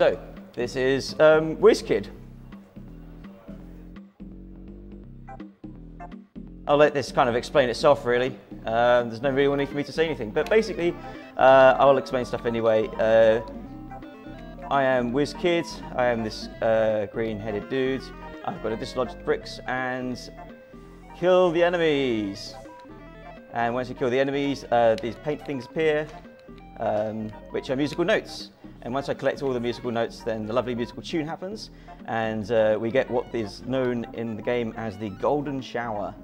So, this is um, WizKid. I'll let this kind of explain itself really. Um, there's no real need for me to say anything. But basically, uh, I'll explain stuff anyway. Uh, I am WizKid. I am this uh, green-headed dude. I've got to dislodge bricks and kill the enemies. And once you kill the enemies, uh, these paint things appear, um, which are musical notes. And once I collect all the musical notes, then the lovely musical tune happens, and uh, we get what is known in the game as the Golden Shower.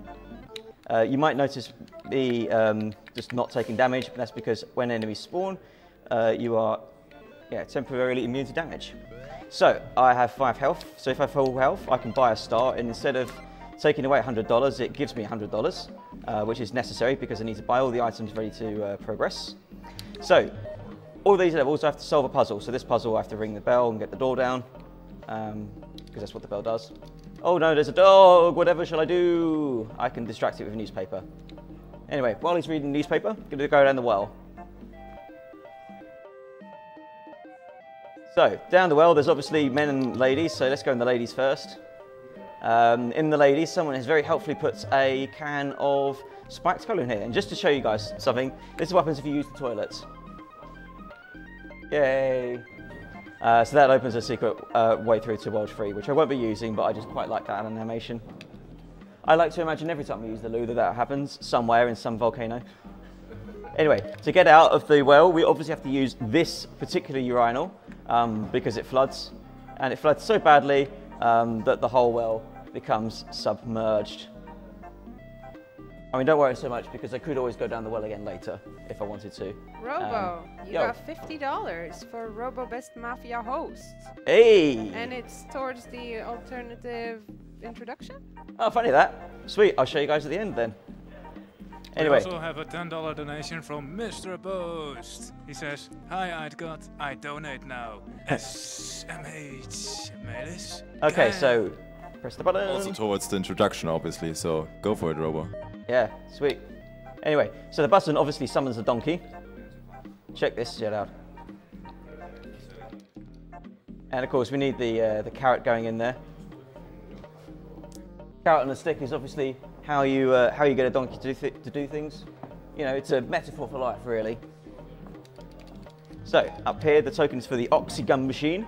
Uh, you might notice me um, just not taking damage, but that's because when enemies spawn, uh, you are yeah, temporarily immune to damage. So I have five health, so if I full health, I can buy a star, and instead of taking away $100, it gives me $100, uh, which is necessary because I need to buy all the items ready to uh, progress. So, all these levels I have to solve a puzzle. So this puzzle I have to ring the bell and get the door down, because um, that's what the bell does. Oh no, there's a dog, whatever shall I do? I can distract it with a newspaper. Anyway, while he's reading the newspaper, I'm to go down the well. So, down the well, there's obviously men and ladies, so let's go in the ladies first. Um, in the ladies, someone has very helpfully put a can of spiked cola in here. And just to show you guys something, this is what happens if you use the toilets. Yay! Uh, so that opens a secret uh, way through to World 3, which I won't be using, but I just quite like that animation. I like to imagine every time we use the loo that that happens, somewhere in some volcano. Anyway, to get out of the well, we obviously have to use this particular urinal um, because it floods. And it floods so badly um, that the whole well becomes submerged. I mean, don't worry so much because I could always go down the well again later if I wanted to. Robo, um, you yo. got $50 for Robo Best Mafia host. Hey! And it's towards the alternative introduction? Oh, funny that. Sweet, I'll show you guys at the end then. Anyway. We also have a $10 donation from Mr. Boost. He says, Hi, I'd got, I donate now. SMH Melis. Okay, so press the button. Also towards the introduction, obviously, so go for it, Robo. Yeah, sweet. Anyway, so the button obviously summons the donkey. Check this shit out. And of course, we need the, uh, the carrot going in there. Carrot on a stick is obviously how you, uh, how you get a donkey to do, to do things. You know, it's a metaphor for life, really. So, up here, the token's for the Oxygun machine,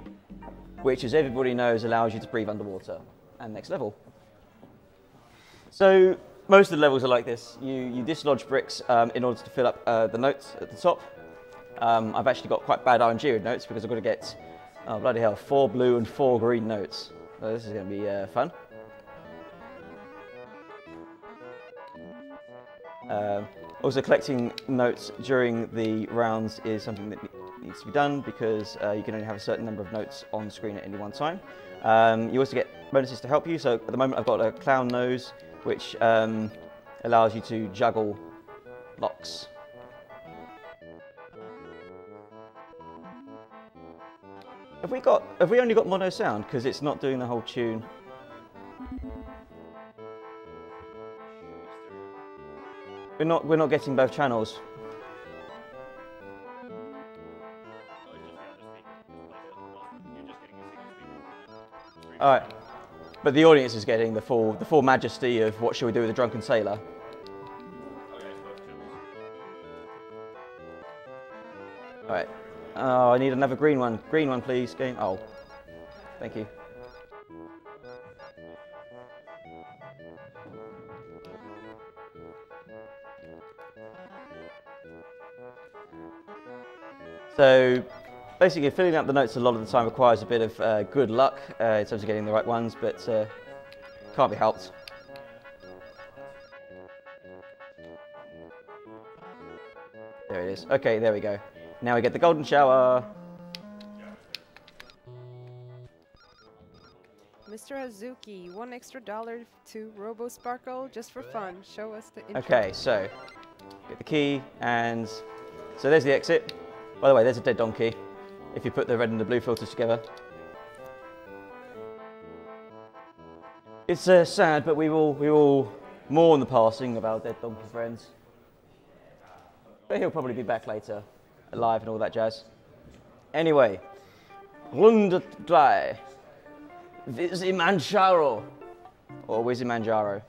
which, as everybody knows, allows you to breathe underwater. And next level. So, most of the levels are like this. You, you dislodge bricks um, in order to fill up uh, the notes at the top. Um, I've actually got quite bad RNG with notes because I've got to get, oh bloody hell, four blue and four green notes. This is going to be uh, fun. Uh, also collecting notes during the rounds is something that needs to be done because uh, you can only have a certain number of notes on screen at any one time. Um, you also get bonuses to help you, so at the moment I've got a clown nose which um, allows you to juggle locks. Have we got, have we only got mono sound because it's not doing the whole tune? We're not, we're not getting both channels. All right. But the audience is getting the full, the full majesty of what shall we do with a drunken sailor. All right. Oh, I need another green one. Green one, please. Game. Oh, thank you. So basically filling up the notes a lot of the time requires a bit of uh, good luck uh, in terms of getting the right ones, but uh, can't be helped. There it is. Okay, there we go. Now we get the golden shower. Mr. Azuki, one extra dollar to Robo Sparkle just for fun. Show us the intro. Okay, so get the key and so there's the exit. By the way, there's a dead donkey if you put the red and the blue filters together. It's uh, sad, but we will, we will mourn the passing of our dead donkey friends. But he'll probably be back later, alive and all that jazz. Anyway, Runde 3. Vizimanjaro. Or Wizimanjaro.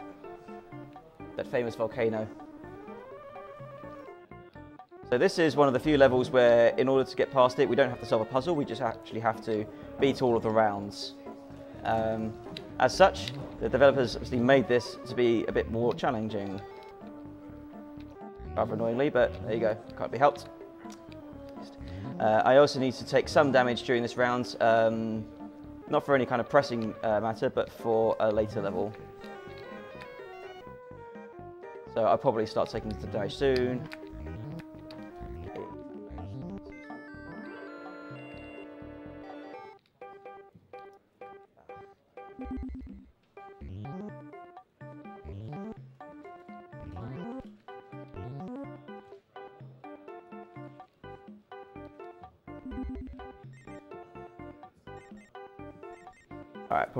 That famous volcano. So this is one of the few levels where in order to get past it, we don't have to solve a puzzle, we just actually have to beat all of the rounds. Um, as such, the developers obviously made this to be a bit more challenging. Rather annoyingly, but there you go, can't be helped. Uh, I also need to take some damage during this round, um, not for any kind of pressing uh, matter, but for a later level. So I'll probably start taking the damage soon.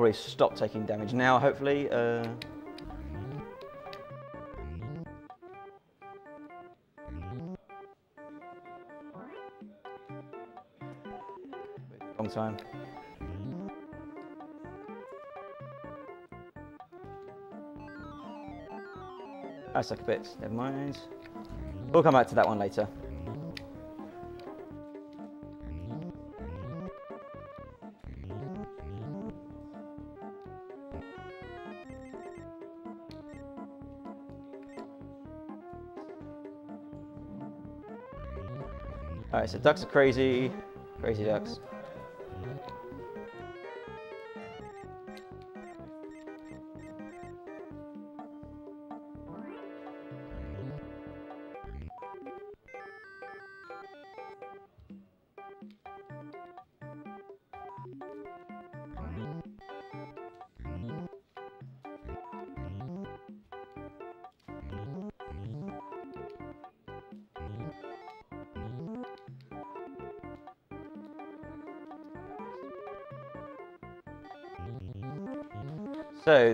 Probably stop taking damage now, hopefully. Uh, long time. I suck a bit, never mind. We'll come back to that one later. Alright, so ducks are crazy. Crazy ducks.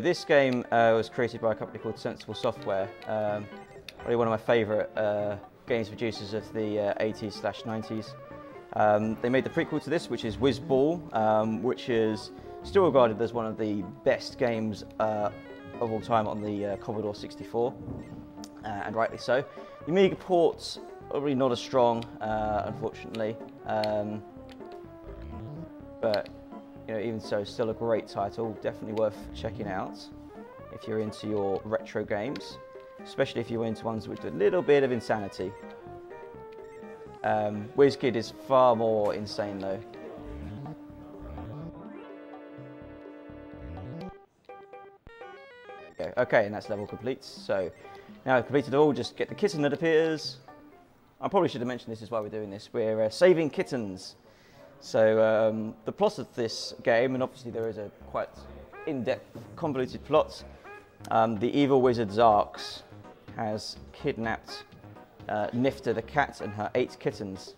This game uh, was created by a company called Sensible Software. Um, probably one of my favourite uh, games producers of the uh, 80s slash 90s. Um, they made the prequel to this, which is Wizball, um, which is still regarded as one of the best games uh, of all time on the uh, Commodore 64, uh, and rightly so. The Amiga ports really not as strong, unfortunately, um, even so, still a great title, definitely worth checking out if you're into your retro games, especially if you're into ones with a little bit of insanity. Um, WizKid is far more insane though. Okay, and that's level complete. So now I've completed all, just get the kitten that appears. I probably should have mentioned this is why we're doing this. We're uh, saving kittens. So um, the plot of this game, and obviously there is a quite in-depth, convoluted plot. Um, the evil wizard Zarx has kidnapped uh, Nifter the cat and her eight kittens.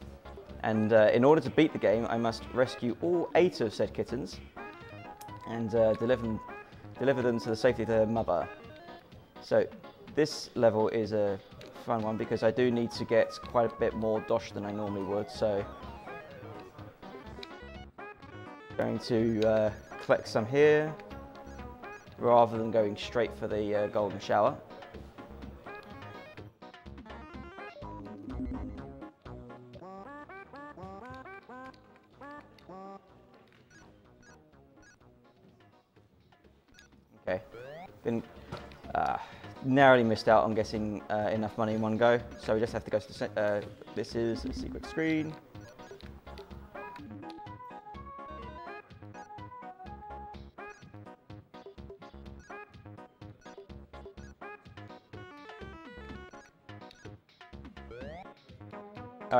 And uh, in order to beat the game, I must rescue all eight of said kittens and uh, deliver, them, deliver them to the safety of their mother. So this level is a fun one because I do need to get quite a bit more dosh than I normally would. So Going to uh, collect some here rather than going straight for the uh, golden shower. Okay, been uh, narrowly missed out on getting uh, enough money in one go, so we just have to go to the, uh, this is a secret screen.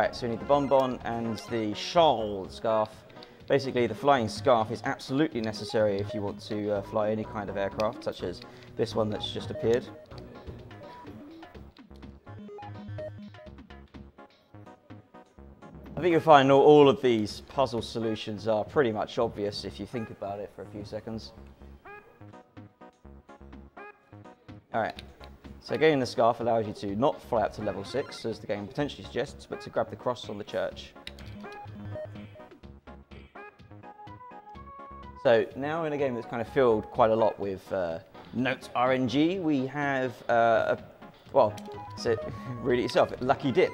Right, so we need the bonbon and the shawl scarf. Basically, the flying scarf is absolutely necessary if you want to uh, fly any kind of aircraft, such as this one that's just appeared. I think you'll find all of these puzzle solutions are pretty much obvious if you think about it for a few seconds. All right, so getting the scarf allows you to not fly up to level 6, as the game potentially suggests, but to grab the cross on the church. So now in a game that's kind of filled quite a lot with uh, notes RNG, we have, uh, a, well, so read it yourself, Lucky Dip.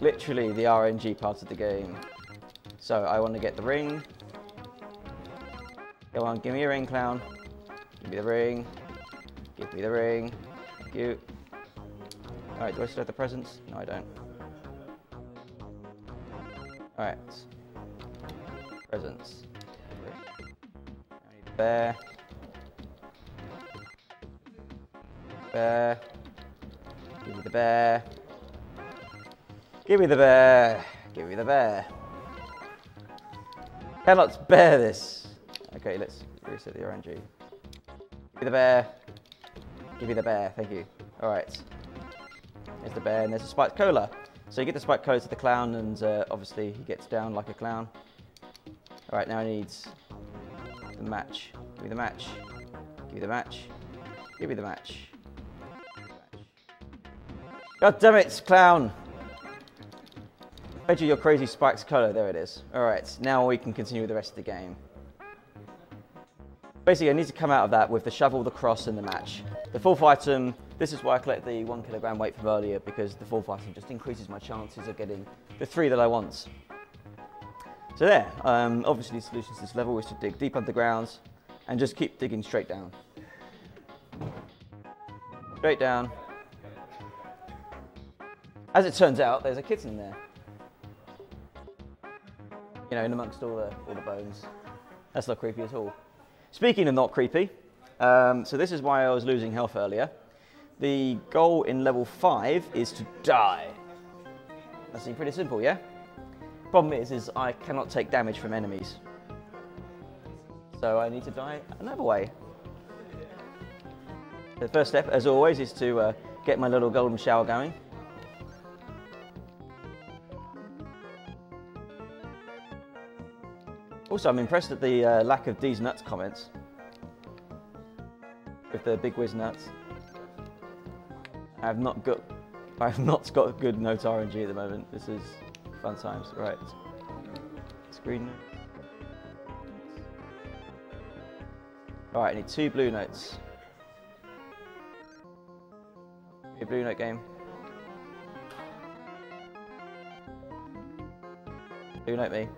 Literally the RNG part of the game. So I want to get the ring. Go on, give me a ring, clown. Give me the ring. Give me the ring. You. Alright, do I still have the presents? No, I don't. Alright. Presents. I bear. Bear. Give me the bear. Give me the bear. Give me the bear. Cannot bear this. Okay, let's reset the RNG. Give me the bear. Give me the bear. Thank you. All right. There's the bear, and there's a spiked cola. So you get the spiked cola to the clown, and uh, obviously he gets down like a clown. All right, now I need the match. Give me the match. Give me the match. Give me the match. God damn it, clown! Fetch your crazy spikes colour. There it is. All right, now we can continue with the rest of the game. Basically, I need to come out of that with the shovel, the cross, and the match. The fourth item, this is why I collect the one kilogram weight from earlier, because the fourth item just increases my chances of getting the three that I want. So there, um, obviously the solution to this level is to dig deep underground and just keep digging straight down. Straight down. As it turns out, there's a kitten there. You know, in amongst all the, all the bones. That's not creepy at all. Speaking of not creepy, um, so this is why I was losing health earlier. The goal in level 5 is to die. That seems pretty simple, yeah? Problem is, is I cannot take damage from enemies. So I need to die another way. The first step, as always, is to uh, get my little golden shower going. Also, I'm impressed at the uh, lack of these nuts comments. With the big whiz nuts. I have not got I have not got good note RNG at the moment. This is fun times. Right. Screen note. Alright, I need two blue notes. A blue note game. Blue note me.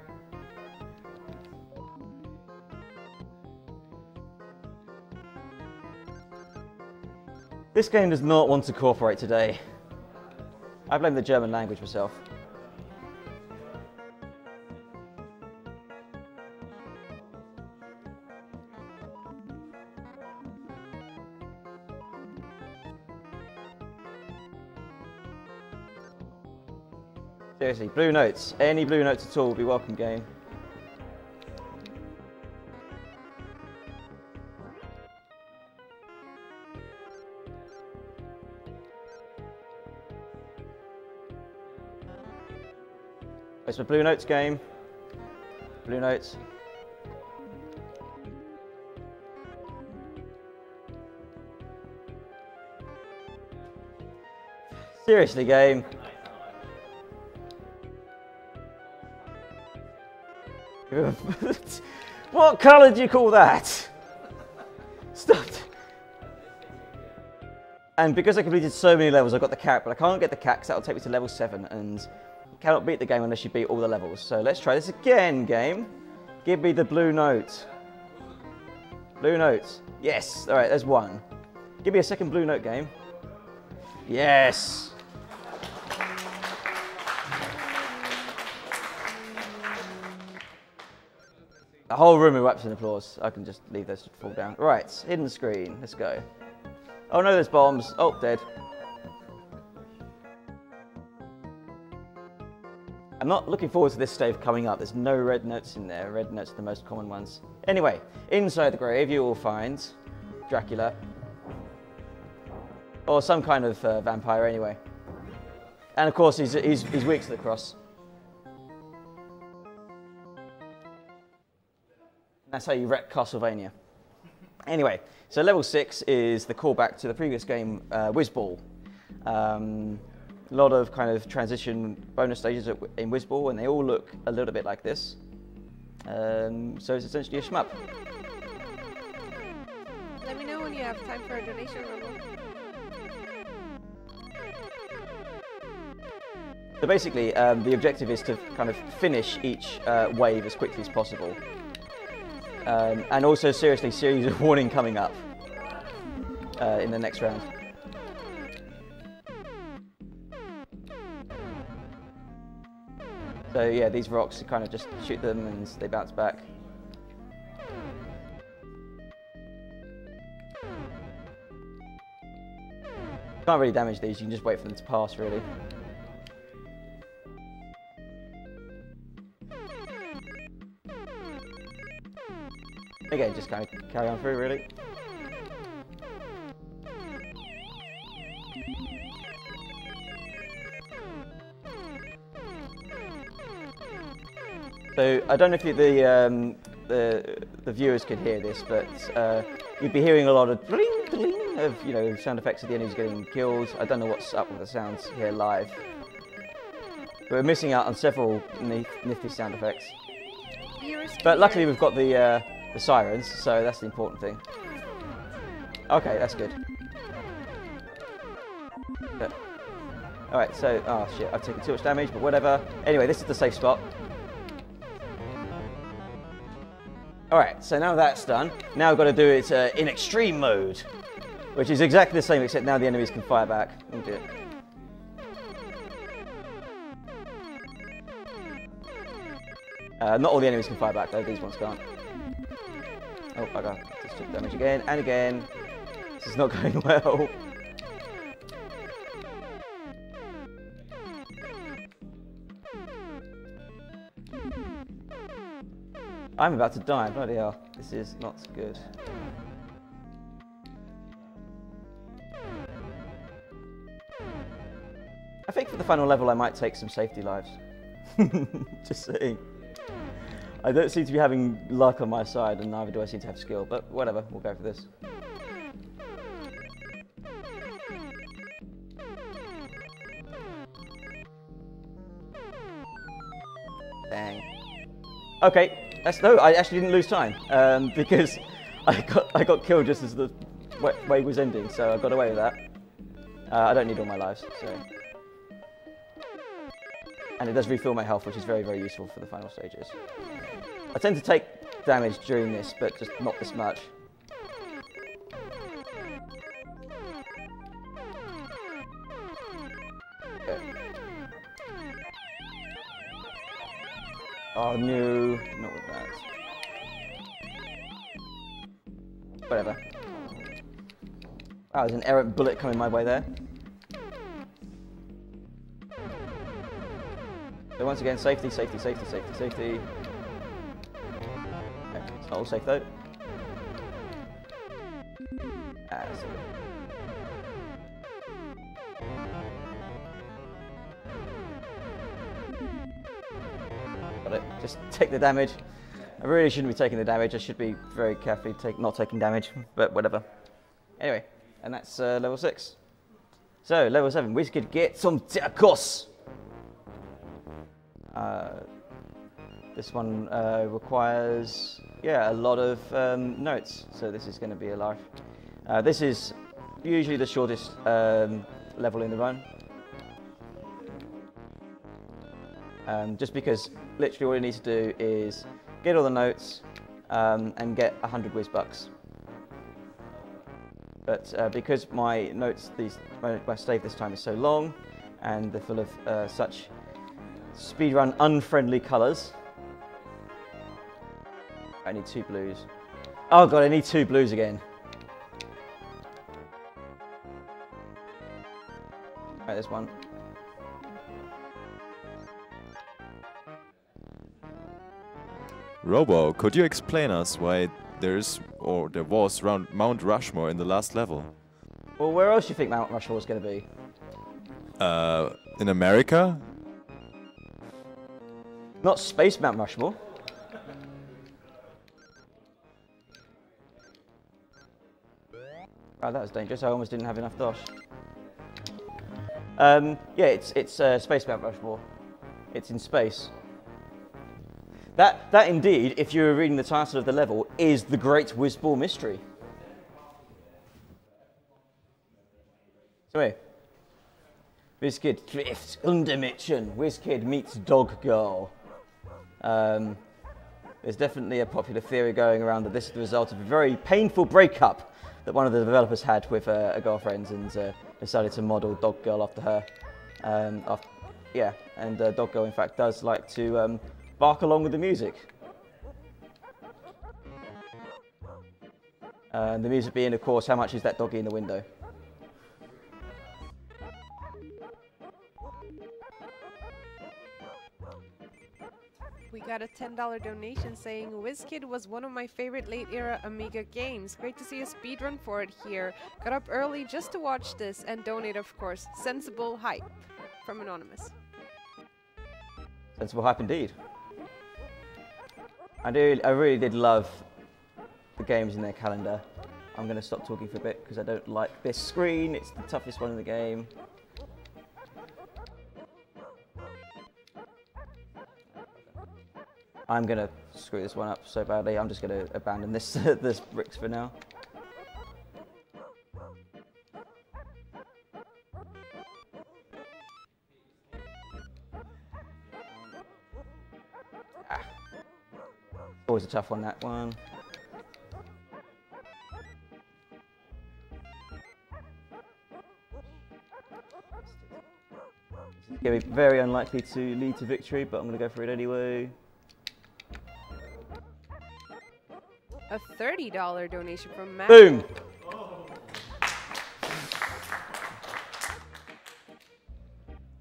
This game does not want to cooperate today. I blame the German language myself. Seriously, blue notes. Any blue notes at all will be welcome game. It's a Blue Notes game. Blue Notes. Seriously, game. what colour do you call that? Stop. And because I completed so many levels, I got the cat, but I can't get the cat because that'll take me to level 7, and cannot beat the game unless you beat all the levels. So let's try this again, game. Give me the blue note. Blue note. Yes. All right, there's one. Give me a second blue note game. Yes. The whole room erupts in applause. I can just leave this to fall down. Right, hidden screen. Let's go. Oh no, there's bombs. Oh, dead. I'm not looking forward to this stave coming up. There's no red notes in there. Red notes are the most common ones. Anyway, inside the grave you will find Dracula. Or some kind of uh, vampire anyway. And of course he's, he's, he's weak to the cross. That's how you wreck Castlevania. Anyway, so level 6 is the callback to the previous game, uh, Wizball. Um, a lot of kind of transition bonus stages in Wizball, and they all look a little bit like this. Um, so it's essentially a shmup. Let me know when you have time for a donation, Robo. So basically, um, the objective is to kind of finish each uh, wave as quickly as possible. Um, and also, seriously, series of warning coming up uh, in the next round. So yeah, these rocks, you kind of just shoot them and they bounce back. Can't really damage these, you can just wait for them to pass really. Again, just kind of carry on through really. So I don't know if you, the, um, the the viewers could hear this, but uh, you'd be hearing a lot of of you know sound effects of the enemies getting killed. I don't know what's up with the sounds here live, but we're missing out on several nifty sound effects. But luckily we've got the uh, the sirens, so that's the important thing. Okay, that's good. But- all right, so oh shit, I've taken too much damage, but whatever. Anyway, this is the safe spot. All right, so now that's done. Now I've got to do it uh, in extreme mode, which is exactly the same, except now the enemies can fire back. Oh dear. Uh, not all the enemies can fire back though, these ones can't. Oh. Just took damage again and again. This is not going well. I'm about to die, bloody hell. This is not good. I think for the final level I might take some safety lives. Just saying. I don't seem to be having luck on my side, and neither do I seem to have skill, but whatever, we'll go for this. Dang. Okay, that's no. I actually didn't lose time um, because I got I got killed just as the wave was ending, so I got away with that. Uh, I don't need all my lives, so. And it does refill my health, which is very very useful for the final stages. I tend to take damage during this, but just not this much. Okay. Oh no, not. Whatever. Wow, there's an errant bullet coming my way there. So once again, safety, safety, safety, safety, safety. Okay, it's not all safe though. Ah, Got it. Just take the damage. I really shouldn't be taking the damage. I should be very carefully take, not taking damage, but whatever. Anyway, and that's uh, level 6. So, level 7, we could get some tacos. Uh, this one uh, requires, yeah, a lot of um, notes. So this is going to be a life. Uh, this is usually the shortest um, level in the run. Um, just because literally all you need to do is get all the notes um, and get 100 whiz bucks. But uh, because my notes, these, my, my save this time is so long and they're full of uh, such speedrun unfriendly colours. I need two blues. Oh god, I need two blues again. Right, there's one. Robo, could you explain us why there's or there was round Mount Rushmore in the last level? Well, where else do you think Mount Rushmore is going to be? Uh, in America? Not Space Mount Rushmore. Wow, that was dangerous. I almost didn't have enough dosh. Um, yeah, it's it's uh, Space Mount Rushmore. It's in space. That, that indeed, if you were reading the title of the level, is the Great Wizball Mystery. So here. WizKid trifft Undermitchen. WizKid meets Dog Girl. Um, there's definitely a popular theory going around that this is the result of a very painful breakup that one of the developers had with uh, a girlfriend and uh, decided to model Dog Girl after her. Um, after, yeah, and uh, Dog Girl in fact does like to um, bark along with the music. And the music being, of course, how much is that doggy in the window? We got a $10 donation saying WizKid was one of my favorite late era Amiga games. Great to see a speedrun for it here. Got up early just to watch this and donate, of course. Sensible hype from Anonymous. Sensible hype indeed. I do. I really did love the games in their calendar. I'm going to stop talking for a bit because I don't like this screen. It's the toughest one in the game. I'm going to screw this one up so badly. I'm just going to abandon this this bricks for now. Always a tough one, that one. Going to be very unlikely to lead to victory, but I'm going to go for it anyway. A $30 donation from Matt. Boom!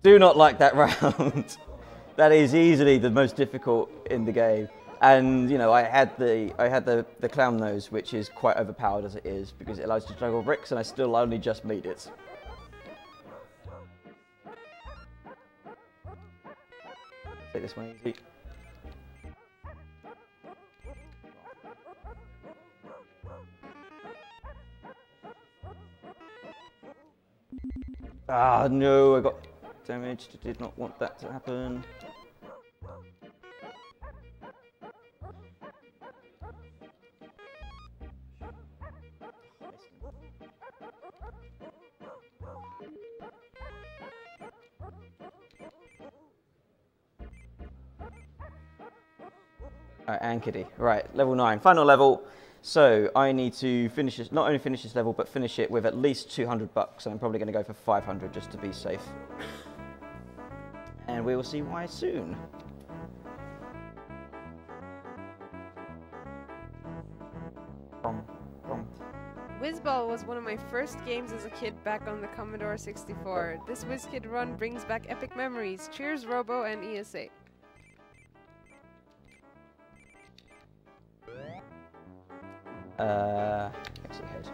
Do not like that round. that is easily the most difficult in the game. And you know, I had the I had the, the clown nose, which is quite overpowered as it is, because it allows you to juggle bricks, and I still only just made it. Take this one easy. Ah, no, I got damaged. Did not want that to happen. Alright, Ankity. Right, level 9. Final level. So I need to finish this, not only finish this level, but finish it with at least 200 bucks. And I'm probably going to go for 500 just to be safe. And we will see why soon. Bum, bum. Wizball was one of my first games as a kid back on the Commodore 64. This WizKid run brings back epic memories. Cheers, Robo and ESA. Uh, exit head.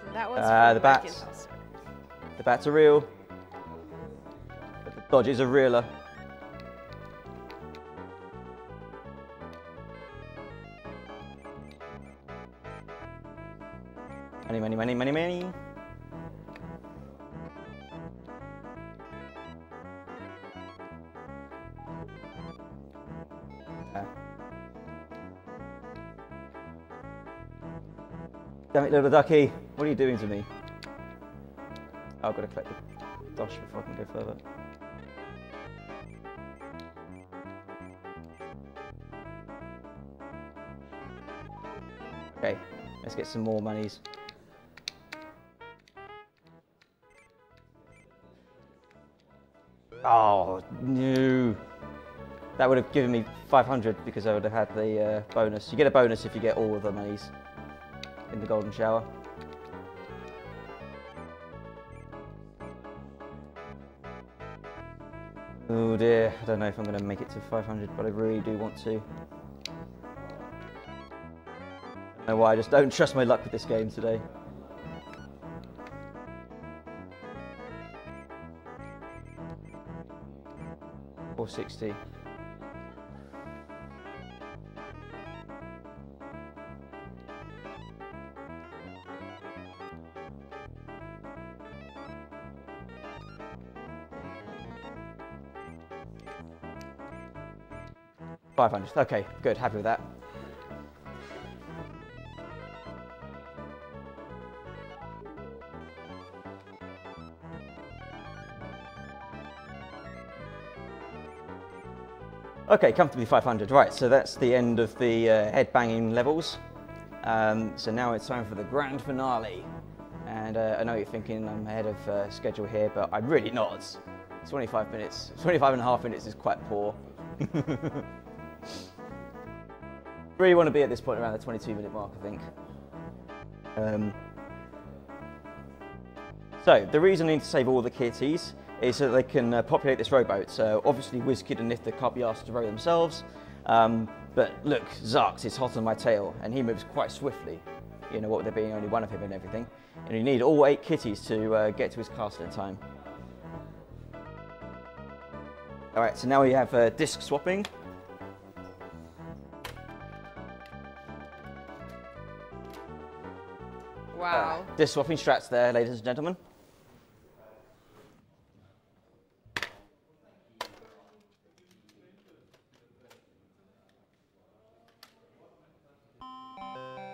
So that was from the bats. The bats are real. But the dodges are realer. Money, money, money, money, money. Little ducky. What are you doing to me? Oh, I've got to collect the dosh before I can go further. Okay, let's get some more monies. Oh, no. That would have given me 500 because I would have had the uh, bonus. You get a bonus if you get all of the monies in the golden shower. Oh dear, I don't know if I'm going to make it to 500, but I really do want to. I know why, I just don't trust my luck with this game today. Four sixty. 500. Okay, good. Happy with that. Okay, comfortably 500. Right, so that's the end of the uh, head banging levels. Um, so now it's time for the grand finale. And uh, I know you're thinking I'm ahead of uh, schedule here, but I'm really not. 25 minutes, 25 and a half minutes is quite poor. really want to be at this point around the 22 minute mark, I think. Um, so the reason I need to save all the kitties is so that they can uh, populate this rowboat. So obviously WizKid and Nifter can't be asked to row themselves. Um, but look, Zarks is hot on my tail and he moves quite swiftly. You know, what with there being only one of him and everything. And you need all eight kitties to uh, get to his castle in time. All right, so now we have uh, disc swapping. Disc swapping strats there, ladies and gentlemen.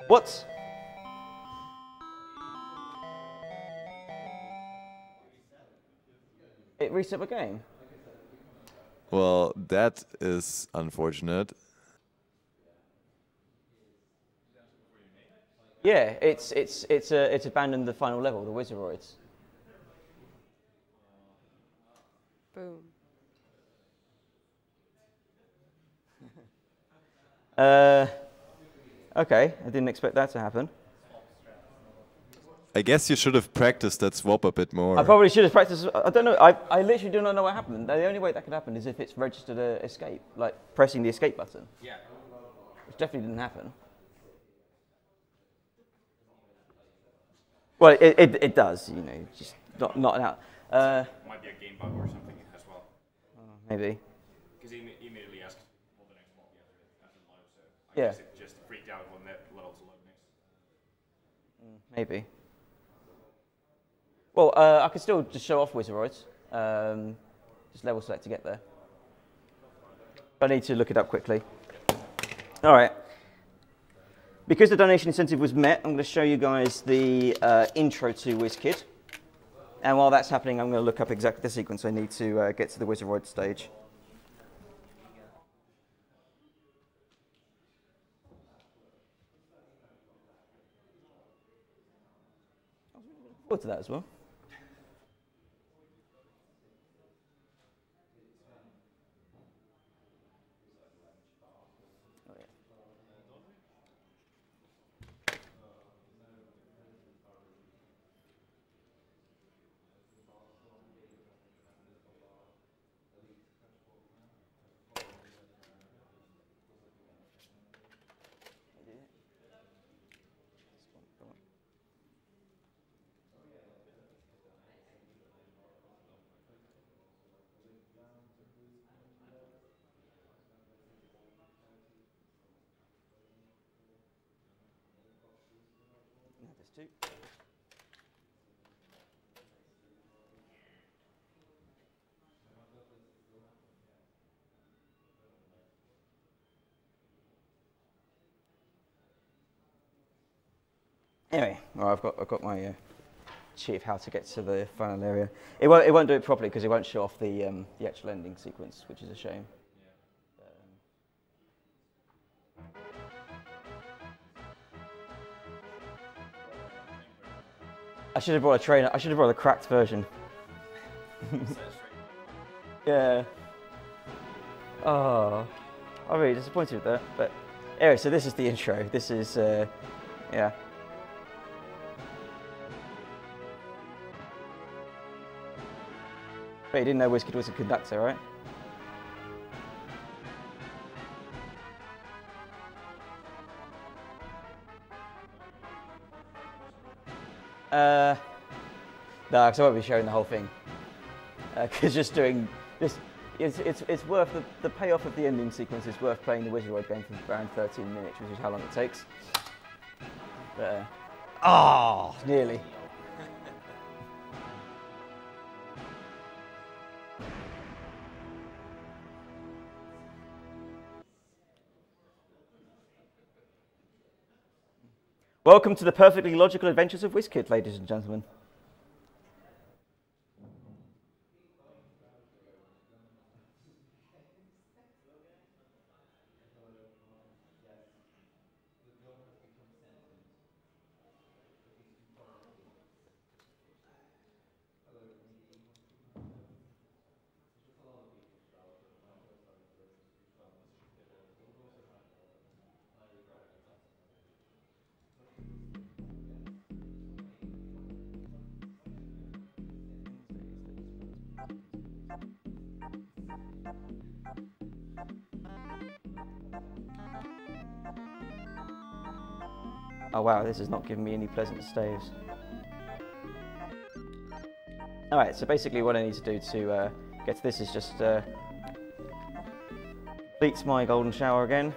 What? It reset the game. Well, that is unfortunate. Yeah, it's it's it's uh, it's abandoned the final level, the Wizardoids. Boom. Uh, okay, I didn't expect that to happen. I guess you should have practiced that swap a bit more. I probably should have practiced. I don't know. I, I literally do not know what happened. The only way that could happen is if it's registered a escape, like pressing the escape button. Yeah. Which definitely didn't happen. Well, it, it, it does, you know, just not, not out. Uh, Might be a game bug or something as well. maybe. Because he imme- immediately asked what the next one after, the so I Yeah. guess it just freaked out when that level to load next. Maybe. Well, uh, I could still just show off Wizardoids. Um, just level select to get there. I need to look it up quickly. All right. Because the donation incentive was met, I'm going to show you guys the uh, intro to WizKid. And while that's happening, I'm going to look up exactly the sequence I need to uh, get to the Wizardoid stage. To that as well. Yeah, there's two. Anyway, well, I've got I've got my uh, sheet of how to get to the final area. It won't it won't do it properly because it won't show off the um, the actual ending sequence, which is a shame. I should have brought a trainer. I should have brought a cracked version. yeah. Oh, I'm really disappointed with that. But anyway, so this is the intro. This is, uh, yeah. But you didn't know WizKid was a conductor, right? Uh, no, because I won't be showing the whole thing. Because just doing this, it's, it's, it's worth the, the payoff of the ending sequence is worth playing the Wizardoid game for around 13 minutes, which is how long it takes. But, uh, ah, nearly. Welcome to the perfectly logical adventures of WizKid, ladies and gentlemen. Oh wow, this is not giving me any pleasant staves. Alright, so basically what I need to do to uh, get to this is just uh, complete my golden shower again.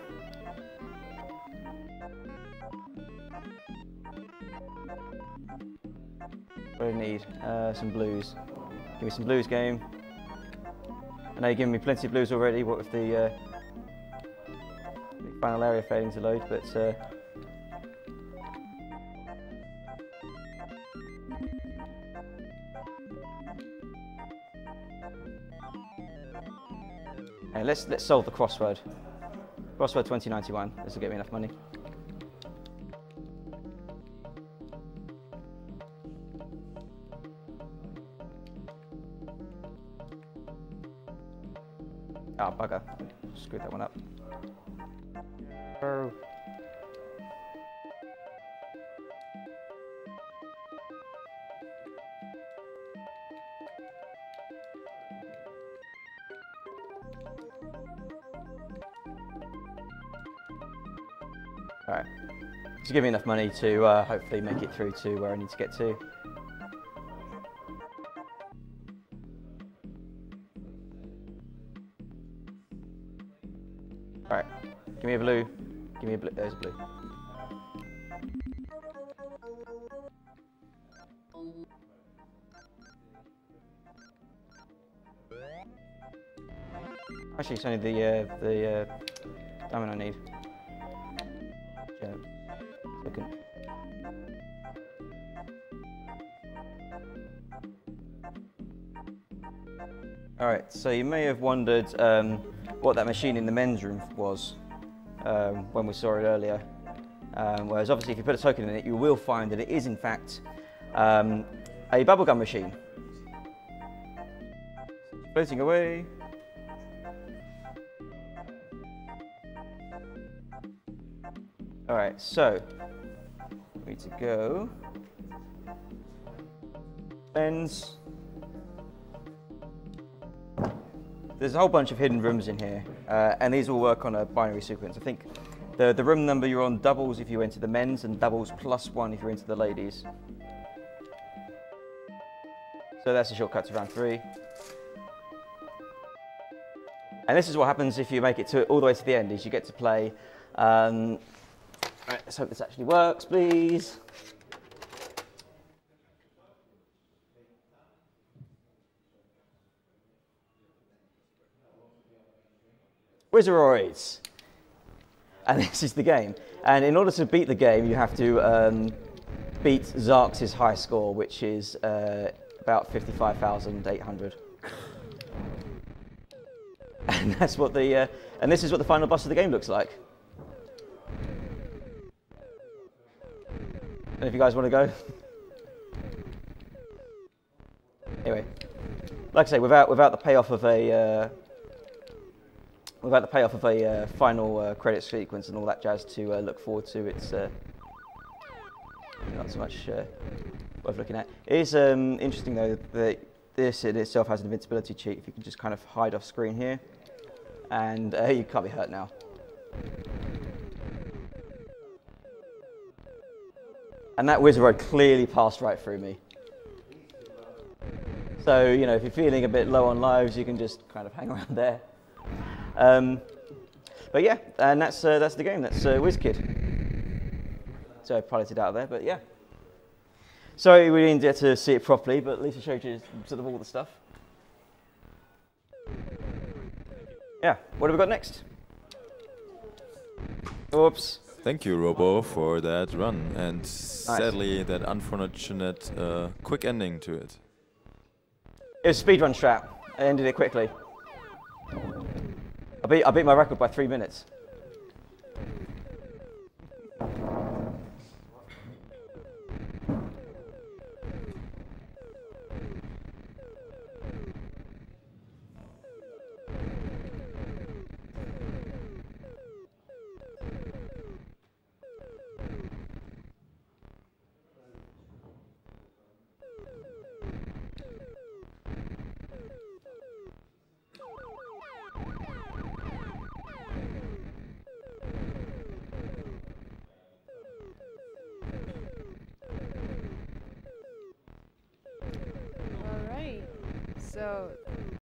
What do I need? Uh, some blues. Give me some blues game. I know you're giving me plenty of blues already, what with the, uh, final area failing to load, but uh, let's let's solve the crossword. Crossword 2091. This will get me enough money. Oh, bugger. Screwed that one up. Oh. Alright. To give me enough money to uh, hopefully make it through to where I need to get to. Actually, it's only the uh, the uh, diamond I need. Second. All right, so you may have wondered um, what that machine in the men's room was um, when we saw it earlier. Um, whereas obviously if you put a token in it, you will find that it is in fact um, a bubblegum machine. Floating away. All right, so we need to go. Lens. There's a whole bunch of hidden rooms in here, uh, and these all work on a binary sequence. I think the, the room number you're on doubles if you enter the men's, and doubles plus one if you're into the ladies. So that's a shortcut to round three. And this is what happens if you make it to all the way to the end, is you get to play. Um, right, let's hope this actually works, please. Wizardoids. And this is the game. And in order to beat the game, you have to um, beat Zarks' high score, which is uh, about 55,800. And that's what the, uh, and this is what the final boss of the game looks like. And if you guys want to go. anyway, like I say, without without the payoff of a uh, without the payoff of a uh, final uh, credit sequence and all that jazz to uh, look forward to, it's uh, not so much uh, worth looking at. It is um, interesting though that this in itself has an invincibility cheat. If you can just kind of hide off screen here, and you can't be hurt now. And that wizard clearly passed right through me. So, you know, if you're feeling a bit low on lives, you can just kind of hang around there. Um, but yeah, and that's, uh, that's the game. That's uh, WizKid. So I piloted out there, but yeah. Sorry we didn't get to see it properly, but at least I showed you sort of all the stuff. Yeah, what have we got next? Oops. Thank you, Robo, for that run, and sadly, that unfortunate uh, quick ending to it. It was a speedrun strat. I ended it quickly. I beat, I beat my record by three minutes.